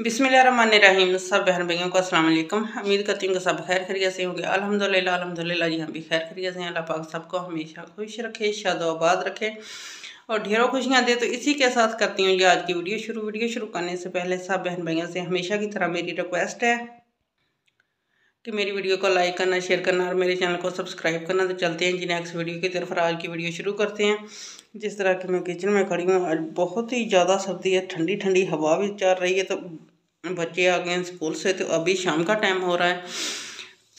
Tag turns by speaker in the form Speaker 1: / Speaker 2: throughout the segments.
Speaker 1: बिसमीम सब बहन भाइयों को अस्सलाम वालेकुम। उम्मीद करती हूँ कि सब खैर खरिया से होंगे। अल्हम्दुलिल्लाह अल्हम्दुलिल्लाह जी, हम भी खैर खरीत से अल्लाह पाक सबको हमेशा खुश रखे शादो आबाद रखे। और ढेरों खुशियाँ दे तो इसी के साथ करती हूँ ये आज की वीडियो शुरू। वीडियो शुरू करने से पहले सब बहन भाइयों से हमेशा की तरह मेरी रिक्वेस्ट है कि मेरी वीडियो को लाइक करना शेयर करना और मेरे चैनल को सब्सक्राइब करना। तो चलते हैं जी नेक्स्ट वीडियो की तरफ़। आज की वीडियो शुरू करते हैं। जिस तरह की मैं किचन में खड़ी हूँ, आज बहुत ही ज़्यादा सर्दी है ठंडी ठंडी हवा भी चल रही है तो बच्चे आ गए स्कूल से तो अभी शाम का टाइम हो रहा है।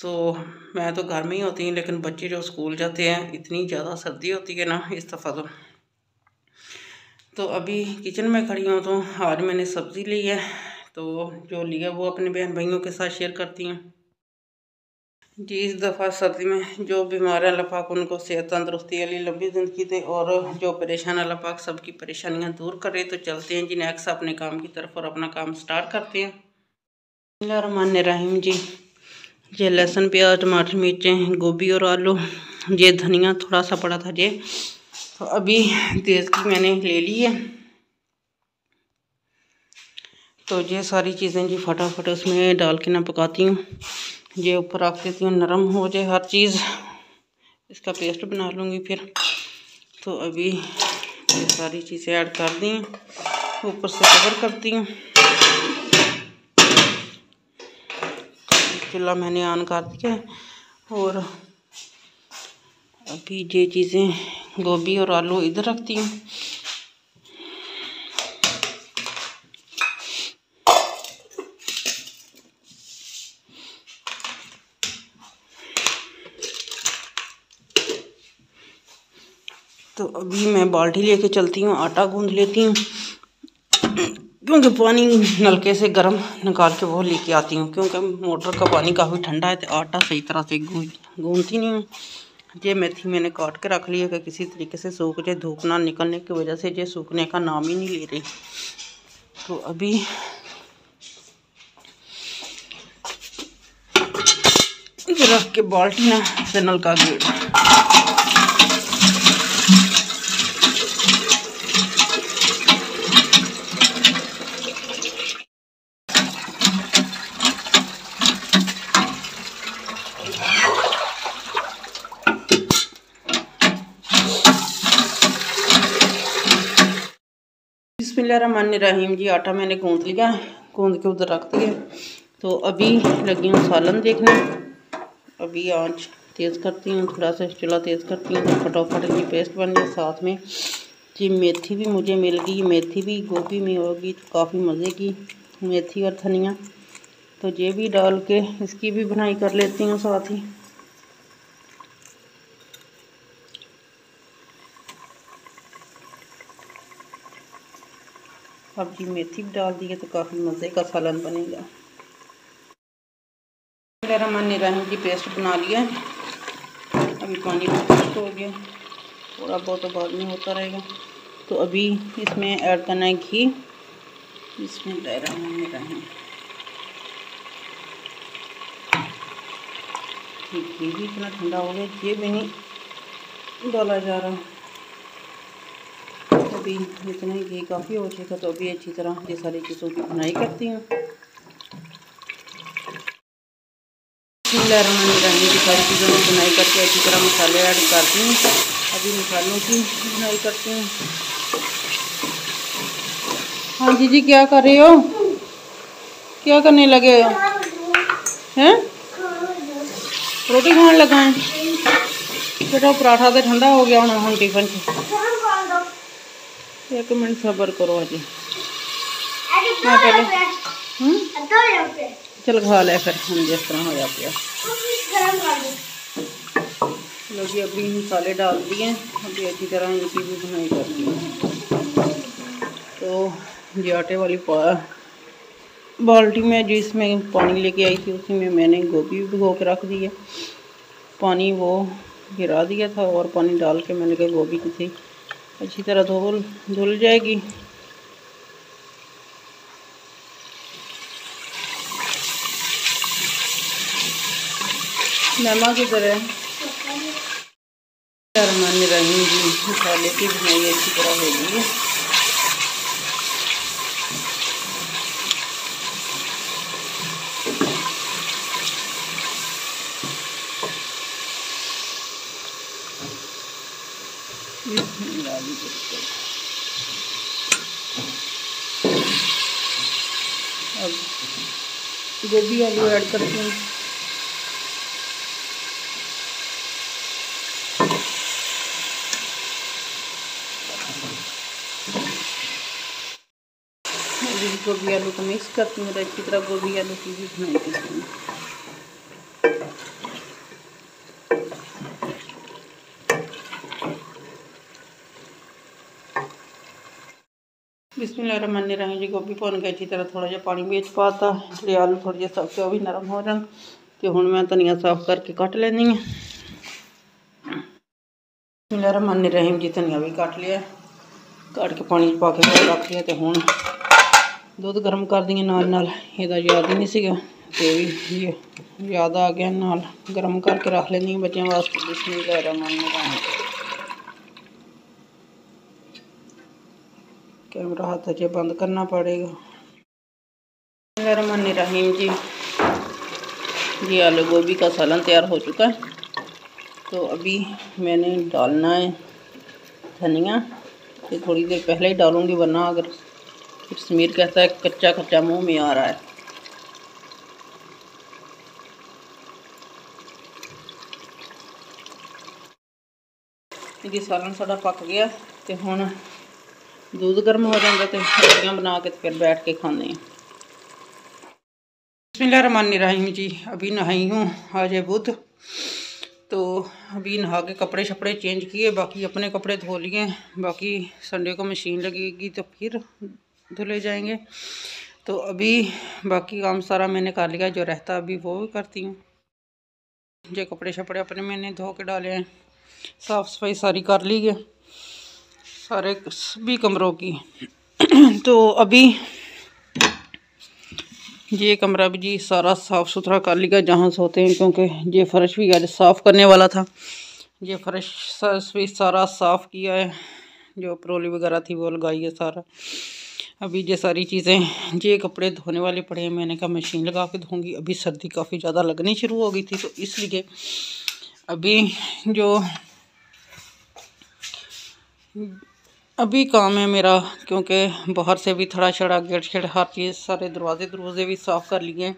Speaker 1: तो मैं तो घर में ही होती हूँ, लेकिन बच्चे जो स्कूल जाते हैं, इतनी ज़्यादा सर्दी होती है ना, इस दफ़ा तो। तो अभी किचन में खड़ी हूँ तो आज मैंने सब्ज़ी ली है तो जो लिया वो अपने बहन भाइयों के साथ शेयर करती हूँ। जी इस दफ़ा सर्दी में जो बीमार है, अल्लाह पाक उनको सेहत तंदरुस्ती वाली लंबी ज़िंदगी दे और जो परेशान अल्लाह पाक सबकी परेशानियाँ दूर करे। तो चलते हैं जी नेक्स्ट अपने काम की तरफ़ और अपना काम स्टार्ट करते हैं। रहमान रहीम जी। ये लहसुन, प्याज, टमाटर, मिर्चें, गोभी और आलू, ये धनिया थोड़ा सा पड़ा था ये तो अभी तेज़ की मैंने ले ली है। तो ये सारी चीज़ें जी फटाफट उसमें डाल के ना पकाती हूँ। ये ऊपर हूँ नरम हो जाए, हर चीज़। इसका पेस्ट बना लूँगी फिर। तो अभी ये सारी चीज़ें ऐड कर दी ऊपर से कवर करती हूँ। चूल्हा मैंने ऑन कर दिया और अभी ये चीज़ें गोभी और आलू इधर रखती हूँ। तो अभी मैं बाल्टी लेके चलती हूँ, आटा गूंद लेती हूँ, क्योंकि पानी नलके से गर्म निकाल के वो लेके आती हूँ, क्योंकि मोटर का पानी काफ़ी ठंडा है तो आटा सही तरह से गूंदती नहीं हूँ। ये मेथी मैंने काट के रख ली है कि किसी तरीके से सूख जाए, धूप ना निकलने की वजह से ये सूखने का नाम ही नहीं ले रही। तो अभी रख के बाल्टी ना से नलका गेट रहीम जी, आटा मैंने गूंद लिया गूंद के उधर रख दिया। तो अभी लगी हूँ सालन देखने। अभी आँच तेज़ करती हूँ, थोड़ा सा चूल्हा तेज़ करती हूँ तो फटाफट की पेस्ट बन गई साथ में। जी, मेथी भी मुझे मिल गई, मेथी भी, गोभी में होगी तो काफ़ी मज़े की मेथी और धनिया। तो ये भी डाल के इसकी भी बनाई कर लेती हूँ साथ ही। अब जी मेथी भी डाल दिए तो काफ़ी मज़े का सालन बनेगा। मेरा मन रही की पेस्ट बना लिया अभी पानी पेस्ट हो गया। थोड़ा बहुत बाद में होता रहेगा। तो अभी इसमें ऐड करना है घी। इसमें रहमान रही घी भी इतना ठंडा हो गया, ये भी नहीं डाला जा रहा। अभी इतना ही घी काफ़ी हो जाएगा तो अभी अच्छी तरह ये सारी चीज़ों की बुनाई करती हूँ। की सारी चीज़ों की बुनाई करके अच्छी तरह मसाले ऐड करती हूँ। अभी मसालों की बुनाई करती हूँ। हाँ जी जी, क्या कर रहे हो? क्या करने लगे हो? हैं? रोटी खाने लगा है? बेटा पराठा तो ठंडा हो गया होना, हम टिफ़िन एक मिनट सबर करो पहले हम्म? चल खा ले फिर हम जिस तरह हो जाते हैं। चलो जी अभी मसाले डाल दिए। अभी अच्छी तरह इनकी भी बनाई कर दी तो ये आटे वाली बाल्टी में जिसमें पानी लेके आई थी उसी में मैंने गोभी भी भिगो के रख दी है। पानी वो गिरा दिया था और पानी डाल के मैंने कहा गोभी की थी अच्छी तरह धोल, धुल जाएगी। नमक इधर है? रही जी, मसाले की बनाई अच्छी तरह होगी अब गोभी आलू ऐड करती हूँ। गोभी आलू को मिक्स करती हूँ तो अच्छी तरह गोभी आलू की भी बनाई करती हूँ। बिस्मिल्लाहमान रही जी गोभी ਭੁੰਨ ਕੇ ਅੱਛੀ ਤਰ੍ਹਾਂ ਥੋੜ੍ਹਾ ਜਿਹਾ ਪਾਣੀ ਵਿੱਚ ਪਾ ਦਿੱਤਾ, ਜਿਹੜੇ ਆਲੂ ਥੋੜੇ ਜਿਹਾ ਸਭ ਉਹ ਵੀ ਨਰਮ ਹੋ ਜਾਣ ਅਤੇ ਹੁਣ ਮੈਂ ਧਨੀਆ ਸਾਫ਼ ਕਰਕੇ ਕੱਟ ਲੈਂਦੀ ਲੈਣੀ ਹੈ ਮੰਨੇ ਰਹੀਮ ਜੀ, ਧਨੀਆ ਵੀ ਕੱਟ ਲਿਆ। ਕੱਟ ਕੇ ਪਾਣੀ 'ਚ ਪਾ ਕੇ ਰੱਖ ਲਿਆ ਅਤੇ ਹੁਣ ਦੁੱਧ ਗਰਮ ਕਰ ਦਈਏ ਨਾਲ ਨਾਲ, ਇਹਦਾ ਯਾਦ ਹੀ ਨਹੀਂ ਸੀਗਾ ਅਤੇ ਵੀ ਯਾਦ ਆ ਗਿਆ, ਨਾਲ ਗਰਮ ਕਰਕੇ ਰੱਖ ਲੈਂਦੀ ਹਾਂ ਬੱਚਿਆਂ ਵਾਸਤੇ ਬਿਸਮਿਲ੍ਲਾਹਿਰਰਹਿਮਾਨ ਰਹੀਮ कैमरा हाथ अजय बंद करना पड़ेगा। रहमान रहीम जी जी, आलू गोभी का सालन तैयार हो चुका है। तो अभी मैंने डालना है धनिया। तो थोड़ी देर पहले ही डालूँगी, वरना अगर समीर कहता है, कच्चा कच्चा मुँह में आ रहा है। ये सालन साढ़ा पक गया तो हूँ दूध गर्म हो जाएगा तो रोटियाँ बना के फिर बैठ के खाने बिस्मिल्लाह रमानी रहीम जी, अभी नहाई हूँ, आज बुध। तो अभी नहा के कपड़े शपड़े चेंज किए, बाकी अपने कपड़े धो लिए, बाकी संडे को मशीन लगेगी तो फिर धुले जाएँगे। तो अभी बाकी काम सारा मैंने कर लिया, जो रहता अभी वो भी करती हूँ। जो कपड़े शपड़े अपने मैंने धो के डाले हैं, साफ़ सफ़ाई सारी कर ली है। सारे सभी कमरों की। तो अभी ये कमरा भी जी सारा साफ़ सुथरा कर लिया, जहाँ सोते हैं, क्योंकि ये फ़र्श भी आज साफ़ करने वाला था। ये फ़र्श भी सारा साफ़ किया है, जो परोली वगैरह थी वो लगाई है सारा। अभी ये सारी चीज़ें, ये कपड़े धोने वाले पड़े हैं, मैंने कहा मशीन लगा के धोऊँगी अभी सर्दी काफ़ी ज़्यादा लगनी शुरू हो गई थी तो इसलिए अभी जो अभी काम है मेरा, क्योंकि बाहर से भी थोड़ा छड़ा गेट शेट हर चीज़, सारे दरवाजे दरवाजे भी साफ़ कर लिए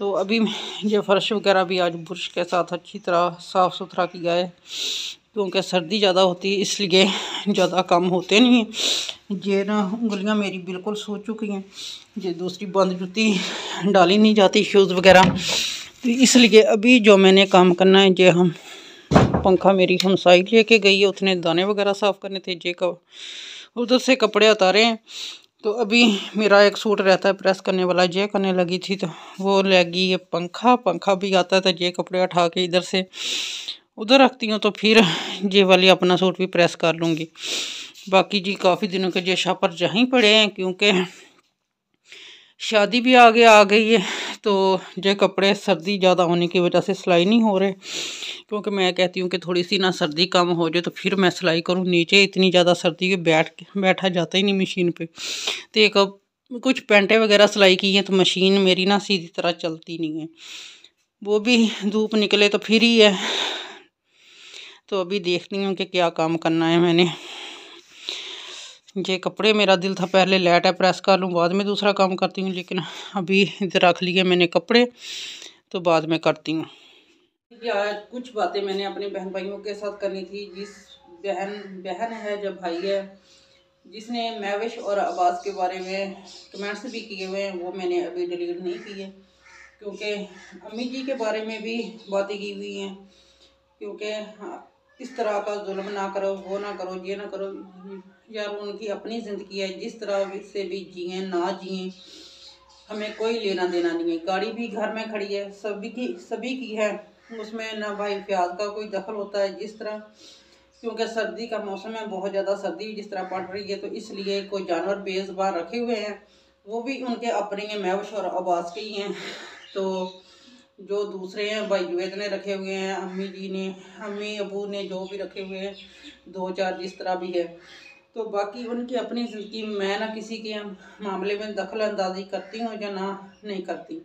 Speaker 1: तो अभी ये फ़र्श वगैरह भी आज बुरश के साथ अच्छी तरह साफ़ सुथरा किया है, क्योंकि सर्दी ज़्यादा होती है, इसलिए ज़्यादा काम होते नहीं हैं। ये ना उंगलियाँ मेरी बिल्कुल सो चुकी हैं, ये दूसरी बंद जूती डाली नहीं जाती, शूज़ वगैरह। तो इसलिए अभी जो मैंने काम करना है, ये हम पंखा मेरी हम साइड लेके गई है, उसने दाने वगैरह साफ़ करने थे, जे का उधर से कपड़े उतारे। हैं तो अभी मेरा एक सूट रहता है प्रेस करने वाला, जे करने लगी थी तो वो लगी है पंखा। पंखा भी आता है तो जे कपड़े उठा के इधर से उधर रखती हूँ तो फिर जे वाली अपना सूट भी प्रेस कर लूँगी। बाकी जी, काफ़ी दिनों के जे शापर जहीं पड़े हैं, क्योंकि शादी भी आगे आ गई है तो जो कपड़े सर्दी ज़्यादा होने की वजह से सिलाई नहीं हो रहे। क्योंकि मैं कहती हूँ कि थोड़ी सी ना सर्दी कम हो जाए तो फिर मैं सिलाई करूँ। नीचे इतनी ज़्यादा सर्दी के बैठ बैठा जाता ही नहीं मशीन पे। तो एक कुछ पेंटें वगैरह सिलाई की हैं तो मशीन मेरी ना सीधी तरह चलती नहीं है। वो भी धूप निकले तो फिर ही है। तो अभी देखती हूँ कि क्या काम करना है मैंने। ये कपड़े मेरा दिल था पहले लेट है, प्रेस कर लूँ, बाद में दूसरा काम करती हूँ, लेकिन अभी रख लिए मैंने कपड़े तो बाद में करती हूँ। आज कुछ बातें मैंने अपने बहन भाइयों के साथ करनी थी। जिस बहन बहन है, जब भाई है, जिसने मैविश और आवाज़ के बारे में कमेंट्स भी किए हुए हैं, वो मैंने अभी डिलीट नहीं किए क्योंकि अम्मी जी के बारे में भी बातें की हुई हैं। क्योंकि इस तरह का जुल्म ना करो, वो ना करो, ये ना करो यार उनकी अपनी ज़िंदगी है, जिस तरह से भी जिए, ना जिए, हमें कोई लेना देना नहीं है। गाड़ी भी घर में खड़ी है, सभी की सभी की है। उसमें ना भाई प्याज का कोई दखल होता है जिस तरह, क्योंकि सर्दी का मौसम है, बहुत ज़्यादा सर्दी जिस तरह पड़ रही है तो इसलिए कोई जानवर बेजबान रखे हुए हैं। वो भी उनके अपने मैवश और आवाज़ के ही हैं। तो जो दूसरे हैं, भाई जुवेद ने रखे हुए हैं, अम्मी जी ने, अम्मी अबू ने जो भी रखे हुए हैं, दो चार जिस तरह भी है। तो बाकी उनकी अपनी ज़िंदगी मैं ना किसी के मामले में दखल अंदाजी करती हूँ या ना, नहीं करती।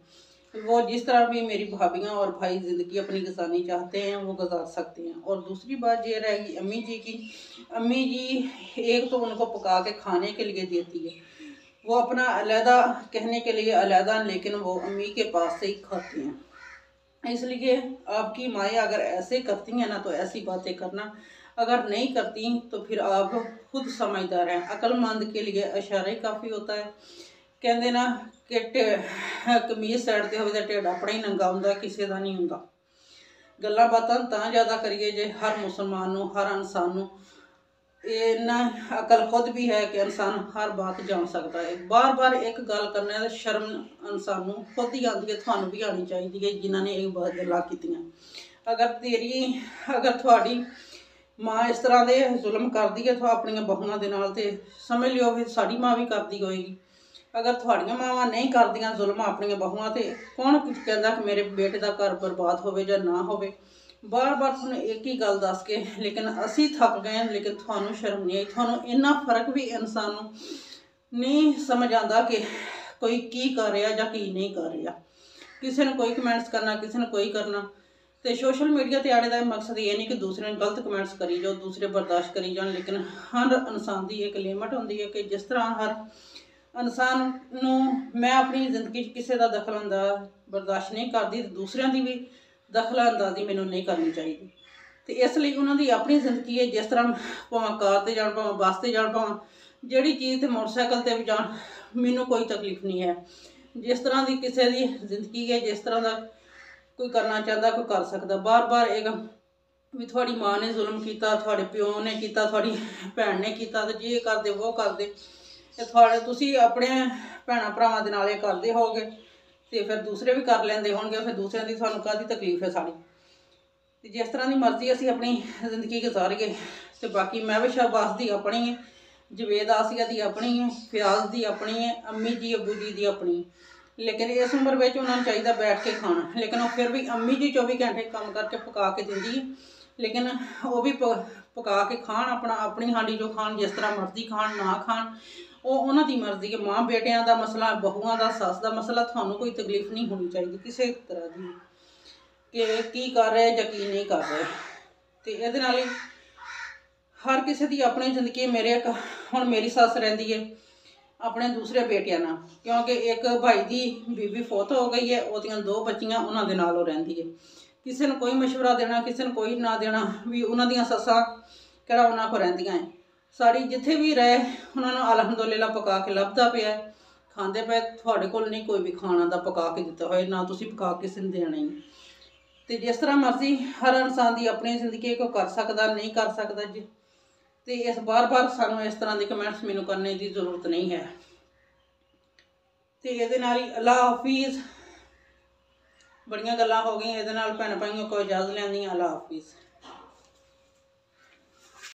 Speaker 1: वो जिस तरह भी मेरी भाभियाँ और भाई ज़िंदगी अपनी गुजारनी चाहते हैं, वो गुजार सकते हैं। और दूसरी बात ये रहेगी अम्मी जी की, अम्मी जी एक तो उनको पका के खाने के लिए देती है। वो अपना अलहदा कहने के लिए अलहदा, लेकिन वो अम्मी के पास से ही खाती हैं। इसलिए आपकी माएँ अगर ऐसे करती हैं ना तो ऐसी बातें करना अगर नहीं करती तो फिर आप खुद समझदार हैं अक्लमंद के लिए अशारा ही काफ़ी होता है ਕਹਿੰਦੇ ਨਾ ਕਿ ਕਮੀਜ਼ ਸਾਈਡ ਤੇ ਹੋਵੇ ਤਾਂ ਢਿੱਡ ਆਪਣਾ ਹੀ ਨੰਗਾ ਹੁੰਦਾ ਕਿਸੇ ਦਾ ਨਹੀਂ ਹੁੰਦਾ ਗੱਲਾਂ ਬਾਤਾਂ ਤਾਂ ਜ਼ਿਆਦਾ ਕਰੀਏ ਜੇ ਹਰ ਮੁਸਲਮਾਨ ਨੂੰ ਹਰ ਇਨਸਾਨ ਨੂੰ ਇਹਨਾਂ ਅਕਲ ਖੁਦ ਵੀ ਹੈ ਕਿ ਇਨਸਾਨ ਹਰ ਬਾਤ ਜਾਣ ਸਕਦਾ ਹੈ ਬਾਰ-ਬਾਰ ਇੱਕ ਗੱਲ ਕਰਨੇ ਦਾ ਸ਼ਰਮ ਇਨਸਾਨ ਨੂੰ ਖੁਦ ਹੀ ਆਉਂਦੀ ਹੈ ਤੁਹਾਨੂੰ ਵੀ ਆਣੀ ਚਾਹੀਦੀ ਹੈ ਜਿਨ੍ਹਾਂ ਨੇ ਇਹ ਬਾਤ ਗੱਲਾਂ ਕੀਤੀਆਂ ਅਗਰ ਤੇਰੀ ਅਗਰ ਤੁਹਾਡੀ ਮਾਂ ਇਸ ਤਰ੍ਹਾਂ ਦੇ ਜ਼ੁਲਮ ਕਰਦੀ ਹੈ, ਤਾਂ ਆਪਣੀਆਂ ਬਹੂਆਂ ਦੇ ਨਾਲ ਤੇ ਸਮਝ ਲਿਓ ਵੀ ਸਾਡੀ ਮਾਂ ਵੀ ਕਰਦੀ ਹੋਏਗੀ। ਅਗਰ ਤੁਹਾਡੀਆਂ ਮਾਵਾਂ ਨਹੀਂ ਕਰਦੀਆਂ ਜ਼ੁਲਮ ਆਪਣੀਆਂ ਬਹੂਆਂ ਤੇ, ਕੌਣ ਕਹਿੰਦਾ ਕਿ ਮੇਰੇ ਬੇਟੇ ਦਾ ਘਰ ਬਰਬਾਦ ਹੋਵੇ ਜਾਂ ਨਾ ਹੋਵੇ? ਬਾਰ-ਬਾਰ ਤੁਹਾਨੂੰ ਇੱਕ ਹੀ ਗੱਲ ਦੱਸ ਕੇ, ਲੇਕਿਨ ਅਸੀਂ ਥੱਕ ਗਏ ਹਾਂ, ਲੇਕਿਨ ਤੁਹਾਨੂੰ ਸ਼ਰਮ ਨਹੀਂ ਆਈ। ਤੁਹਾਨੂੰ ਇੰਨਾ ਫ਼ਰਕ ਵੀ ਇਨਸਾਨ ਨੂੰ ਨਹੀਂ ਸਮਝ ਆਉਂਦਾ ਕਿ ਕੋਈ ਕੀ ਕਰ ਰਿਹਾ ਜਾਂ ਕੀ ਨਹੀਂ ਕਰ ਰਿਹਾ। ਕਿਸੇ ਨੂੰ ਕੋਈ ਕਮੈਂਟਸ ਕਰਨਾ, ਕਿਸੇ ਨੂੰ ਕੋਈ ਕਰਨਾ ਤੇ ਸੋਸ਼ਲ ਮੀਡੀਆ ਤੇ ਆੜੇ ਦਾ ਮਕਸਦ ਇਹ ਨਹੀਂ ਕਿ ਦੂਸਰੇ ਨੂੰ ਗਲਤ ਕਮੈਂਟਸ ਕਰੀ ਜਾਓ, ਦੂਸਰੇ ਬਰਦਾਸ਼ਤ ਕਰੀ ਜਾਣ, ਲੇਕਿਨ ਹਰ ਇਨਸਾਨ ਦੀ ਇੱਕ ਲਿਮਟ ਹੁੰਦੀ ਹੈ ਕਿ ਜਿਸ ਤਰ੍ਹਾਂ ਹਰ ਇਨਸਾਨ ਨੂੰ ਮੈਂ ਆਪਣੀ ਜ਼ਿੰਦਗੀ 'ਚ ਕਿਸੇ ਦਾ ਦਖਲ ਅੰਦਾਜ਼ ਬਰਦਾਸ਼ਤ ਨਹੀਂ ਕਰਦੀ, ਤੇ ਦੂਸਰਿਆਂ ਦੀ ਵੀ ਦਖਲ ਅੰਦਾਜ਼ੀ ਮੈਨੂੰ ਨਹੀਂ ਕਰਨੀ ਚਾਹੀਦੀ। ਤੇ ਇਸ ਲਈ ਉਹਨਾਂ ਦੀ ਆਪਣੀ ਜ਼ਿੰਦਗੀ ਹੈ, ਜਿਸ ਤਰ੍ਹਾਂ ਭਾਵੇਂ ਕਾਰ ਤੇ ਜਾਣ, ਭਾਵੇਂ ਬੱਸ ਤੇ ਜਾਣ, ਭਾਵੇਂ ਜਿਹੜੀ ਚੀਜ਼ ਤੇ ਮੋਟਰਸਾਈਕਲ ਤੇ ਵੀ ਜਾਣ, ਮੈਨੂੰ ਕੋਈ ਤਕਲੀਫ ਨਹੀਂ ਹੈ। ਜਿਸ ਤਰ੍ਹਾਂ ਦੀ ਕਿਸੇ ਦੀ ਜ਼ਿੰਦਗੀ ਹੈ, ਜਿਸ ਤਰ੍ਹਾਂ ਦਾ ਕੋਈ ਕਰਨਾ ਚਾਹੁੰਦਾ, ਕੋਈ ਕਰ ਸਕਦਾ। ਬਾਰ-ਬਾਰ ਇਹ ਵੀ ਤੁਹਾਡੀ ਮਾਂ ਨੇ ਜ਼ੁਲਮ ਕੀਤਾ, ਤੁਹਾਡੇ ਪਿਓ ਨੇ ਕੀਤਾ, ਤੁਹਾਡੀ ਭੈਣ ਨੇ ਕੀਤਾ ਤੇ ਜੇ ਕਰਦੇ, ਉਹ ਕਰਦੇ, ਤੇ ਤੁਹਾਡੇ, ਤੁਸੀਂ ਆਪਣੇ ਭੈਣਾ ਭਰਾਵਾਂ ਦੇ ਨਾਲ ਇਹ ਕਰਦੇ ਹੋਗੇ ਤੇ ਫਿਰ ਦੂਸਰੇ ਵੀ ਕਰ ਲੈਂਦੇ ਹੋਣਗੇ, ਫਿਰ ਦੂਸਰਿਆਂ ਦੀ ਤੁਹਾਨੂੰ ਕਾਹਦੀ ਤਕਲੀਫ ਹੈ ਸਾਡੀ ਤੇ ਜਿਸ ਤਰ੍ਹਾਂ ਦੀ ਮਰਜ਼ੀ ਅਸੀਂ ਆਪਣੀ ਜ਼ਿੰਦਗੀ ਗੁਜ਼ਾਰੀਏ, ਤੇ ਬਾਕੀ ਮੈਂ ਵੀ ਸ਼ਾਬਾਸ਼ ਦੀ ਆਪਣੀ ਹੈ, ਜਵੇਦ ਆਸੀਆ ਦੀ ਆਪਣੀ ਹੈ, ਫਿਆਜ਼ ਦੀ ਆਪਣੀ ਹੈ, ਅੰਮੀ ਜੀ, ਅਬੂ ਜੀ ਦੀ ਆਪਣੀ ਲੇਕਿਨ ਇਸ ਉਮਰ ਵਿੱਚ ਉਹਨਾਂ ਨੂੰ ਚਾਹੀਦਾ ਬੈਠ ਕੇ ਖਾਣਾ। ਲੇਕਿਨ ਉਹ ਫਿਰ ਵੀ ਅੰਮੀ ਜੀ 24 ਘੰਟੇ ਕੰਮ ਕਰਕੇ ਪਕਾ ਕੇ ਦਿੰਦੀ ਹੈ ਲੇਕਿਨ ਉਹ ਵੀ ਪਕਾ ਕੇ ਖਾਣ, ਆਪਣਾ, ਆਪਣੀ ਹਾਂਡੀ ਜੋ ਖਾਣ, ਜਿਸ ਤਰ੍ਹਾਂ ਮਰਜ਼ੀ ਖਾਣ, ਨਾ ਖਾਣ, ਉਹ ਉਹਨਾਂ ਦੀ ਮਰਜ਼ੀ ਹੈ ਮਾਂ ਬੇਟਿਆਂ ਦਾ ਮਸਲਾ, ਬਹੂਆਂ ਦਾ, ਸੱਸ ਦਾ ਮਸਲਾ ਤੁਹਾਨੂੰ ਕੋਈ ਤਕਲੀਫ ਨਹੀਂ ਹੋਣੀ ਚਾਹੀਦੀ ਕਿਸੇ ਤਰ੍ਹਾਂ ਦੀ। ਕਿ ਕੀ ਕਰ ਰਿਹਾ ਜਾਂ ਕੀ ਨਹੀਂ ਕਰ ਰਿਹਾ। ਤੇ ਇਹਦੇ ਨਾਲ ਹੀ ਹਰ ਕਿਸੇ ਦੀ ਆਪਣੀ ਜ਼ਿੰਦਗੀ ਮੇਰੇ ਹੁਣ ਮੇਰੀ ਸੱਸ ਰਹਿੰਦੀ ਹੈ। ਆਪਣੇ ਦੂਸਰੇ ਬੇਟਿਆਂ ਨਾਲ, ਕਿਉਂਕਿ ਇੱਕ ਭਾਈ ਦੀ ਬੀਬੀ ਫੋਤ ਹੋ ਗਈ ਹੈ, ਉਹਦੀਆਂ ਦੋ ਬੱਚੀਆਂ ਉਹਨਾਂ ਦੇ ਨਾਲ ਉਹ ਰਹਿੰਦੀ ਹੈ। ਕਿਸੇ ਨੂੰ ਕੋਈ ਮਸ਼ਵਰਾ ਦੇਣਾ, ਕਿਸੇ ਨੂੰ ਕੋਈ ਨਾ ਦੇਣਾ, ਵੀ ਉਹਨਾਂ ਦੀਆਂ ਸੱਸਾਂ ਕਿਹੜਾ ਉਹਨਾਂ ਕੋਲ ਰਹਿੰਦੀਆਂ ਹੈ। ਸਾਰੀ ਜਿੱਥੇ ਵੀ ਰਹੇ, ਉਹਨਾਂ ਨੂੰ ਅਲਹਮਦੁਲਿਲਾ ਪਕਾ ਕੇ ਲੱਭਦਾ ਪਿਆ ਖਾਂਦੇ ਪਏ ਤੁਹਾਡੇ ਕੋਲ ਨਹੀਂ ਕੋਈ ਵੀ ਖਾਣਾ ਦਾ ਪਕਾ ਕੇ ਦਿੱਤਾ ਹੋਇਆ, ਨਾ ਤੁਸੀਂ ਪਕਾ ਕੇ ਕਿਸੇ ਨੂੰ ਦੇਣਾ ਹੀ। ਤੇ ਜਿਸ ਤਰ੍ਹਾਂ ਮਰਜ਼ੀ ਹਰ ਇਨਸਾਨ ਦੀ ਆਪਣੀ ਜ਼ਿੰਦਗੀ ਕੋ ਕਰ ਸਕਦਾ, ਨਹੀਂ ਕਰ ਸਕਦਾ ਜੀ। ਤੇ ਇਸ ਬਾਰ-ਬਾਰ ਸਾਨੂੰ ਇਸ ਤਰ੍ਹਾਂ ਦੇ ਕਮੈਂਟਸ ਮੈਨੂੰ ਕਰਨੇ ਦੀ ਜ਼ਰੂਰਤ ਨਹੀਂ ਹੈ। ਤੇ ਇਹਦੇ ਨਾਲ ਹੀ ਅੱਲਾ ਹਾਫਿਜ਼। ਬੜੀਆਂ ਗੱਲਾਂ ਹੋ ਗਈਆਂ, ਇਹਦੇ ਨਾਲ ਭੈਣ ਭਾਈਆਂ ਕੋਈ ਇਜਾਜ਼ਤ ਲੈਂਦੀਆਂ ਅੱਲਾ ਹਾਫਿਜ਼।